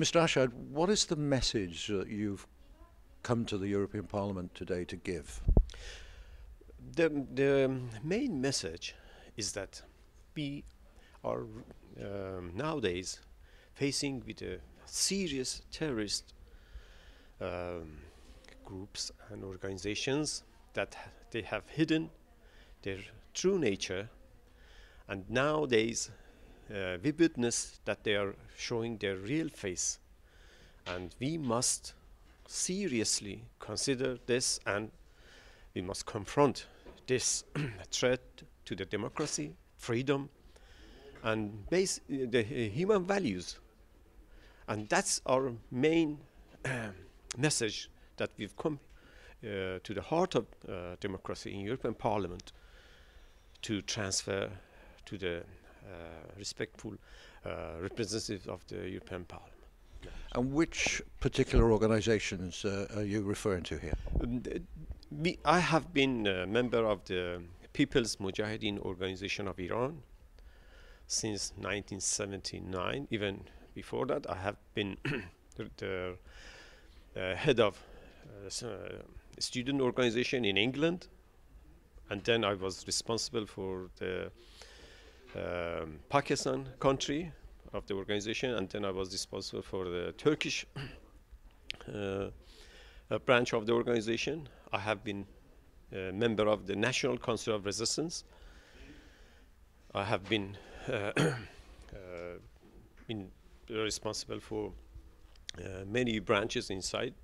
Mr. Ashad, what is the message that you've come to the European Parliament today to give? The, the main message is that we are um, nowadays facing with a serious terrorist um, groups and organizations that they have hidden their true nature and nowadays uh, we witness that they are showing their real face and we must seriously consider this and we must confront this threat to the democracy, freedom, and base uh, the uh, human values. And that's our main message that we've come uh, to the heart of uh, democracy in European Parliament to transfer to the respectful uh, representatives of the European Parliament. And which particular organizations uh, are you referring to here? Um, we, I have been a member of the People's Mujahideen Organization of Iran since 1979. Even before that, I have been the uh, head of uh, a student organization in England, and then I was responsible for the um, Pakistan country of the organization, and then I was responsible for the Turkish uh, branch of the organization. I have been a member of the National Council of Resistance. I have been uh, been responsible for uh, many branches inside.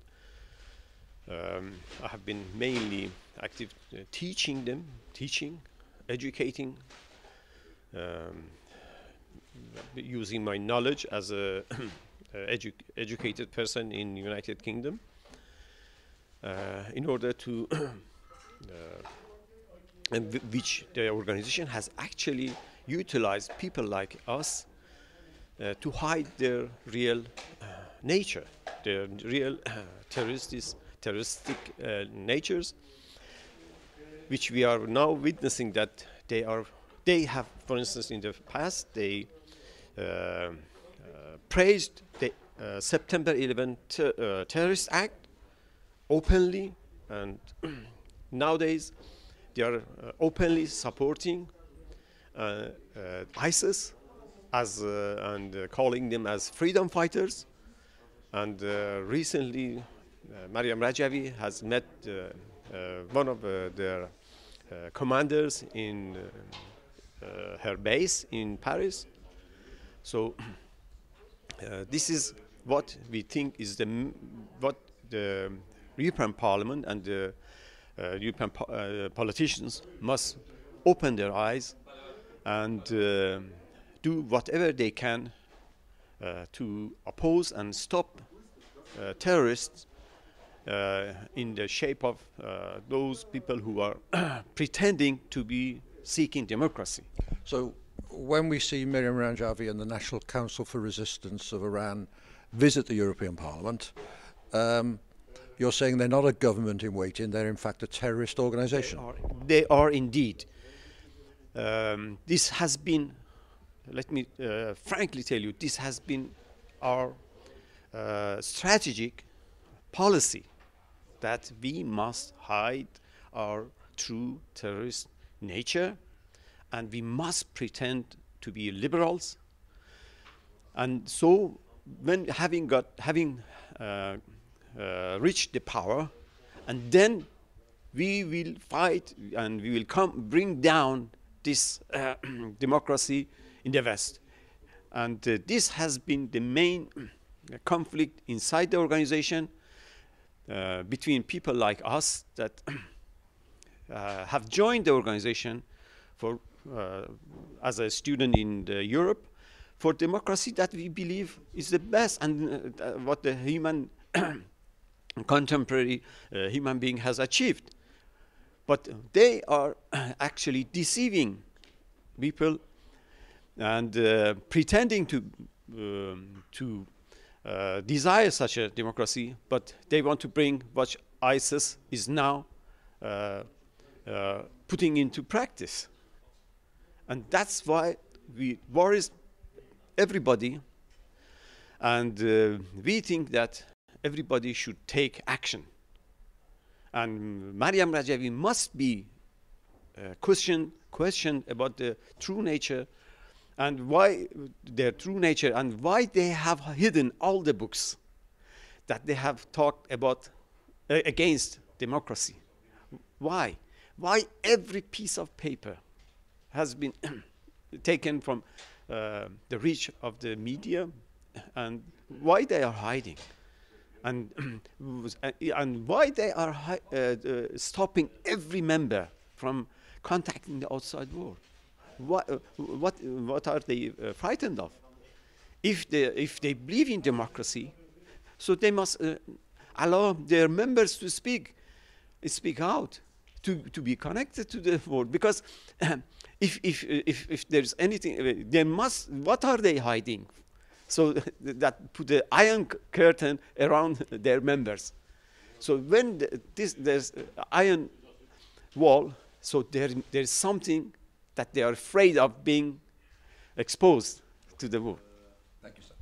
Um, I have been mainly active uh, teaching them, teaching, educating, um, using my knowledge as a edu educated person in United Kingdom uh, in order to uh, and which the organization has actually utilized people like us uh, to hide their real uh, nature, their real uh, terrorist, terroristic uh, natures, which we are now witnessing that they are they have, for instance, in the past, they uh, uh, praised the uh, September 11 ter uh, terrorist act openly, and nowadays they are uh, openly supporting uh, ISIS as and calling them as freedom fighters. And recently, Maryam Rajavi has met one of their commanders in her base in Paris. So uh, this is what we think is the what the European Parliament and the uh, European po uh, politicians must open their eyes and uh, do whatever they can uh, to oppose and stop terrorists in the shape of those people who are pretending to be seeking democracy. So when we see Maryam Rajavi and the National Council for Resistance of Iran visit the European Parliament, um, you're saying they're not a government in waiting, they're in fact a terrorist organization. They are, they are indeed. Um, this has been, let me uh, frankly tell you, this has been our uh, strategic policy that we must hide our true terrorist nature and we must pretend to be liberals. And so when having got having uh, uh, reached the power and then we will fight and we will come bring down this uh, democracy in the west. And uh, this has been the main conflict inside the organization uh, between people like us that uh, have joined the organization for uh, as a student in Europe for democracy that we believe is the best and uh, what the human contemporary uh, human being has achieved. But they are actually deceiving people and uh, pretending to um, to uh, desire such a democracy, but they want to bring what ISIS is now uh, putting into practice. And that's why we worries everybody And uh, we think that everybody should take action. And Maryam Rajavi must be uh, questioned, questioned about the true nature and why their true nature and why they have hidden all the books that they have talked about uh, against democracy. Why? Why every piece of paper has been taken from uh, the reach of the media and why they are hiding? And and why they are uh, uh, stopping every member from contacting the outside world? What uh, what what are they uh, frightened of? If they if they believe in democracy so they must uh, allow their members to speak speak out to, to be connected to the world. Because if, if, if, if there's anything uh, they must what are they hiding? So that put the iron curtain around their members. So when this there's uh, iron wall so there there's something that they are afraid of being exposed to the world. Thank you, sir.